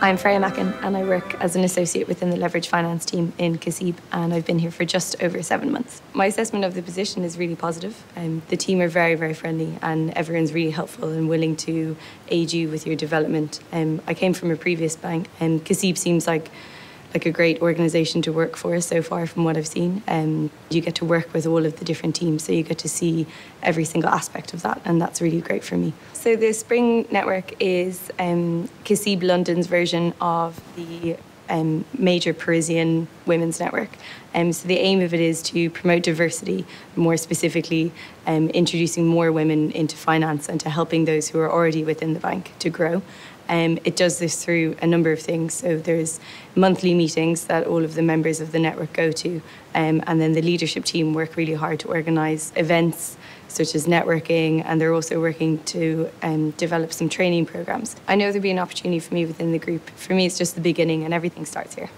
I'm Freya Mackin and I work as an associate within the leverage finance team in CACIB and I've been here for just over seven months. My assessment of the position is really positive. Um, the team are very, very friendly and everyone's really helpful and willing to aid you with your development. Um, I came from a previous bank and CACIB seems like like a great organisation to work for so far from what I've seen. Um, you get to work with all of the different teams, so you get to see every single aspect of that, and that's really great for me. So the Spring Network is um, London's version of the um, major Parisian women's network. Um, so the aim of it is to promote diversity, more specifically um, introducing more women into finance and to helping those who are already within the bank to grow. Um, it does this through a number of things. So there's monthly meetings that all of the members of the network go to, um, and then the leadership team work really hard to organise events such as networking, and they're also working to um, develop some training programs. I know there'll be an opportunity for me within the group. For me, it's just the beginning, and everything starts here.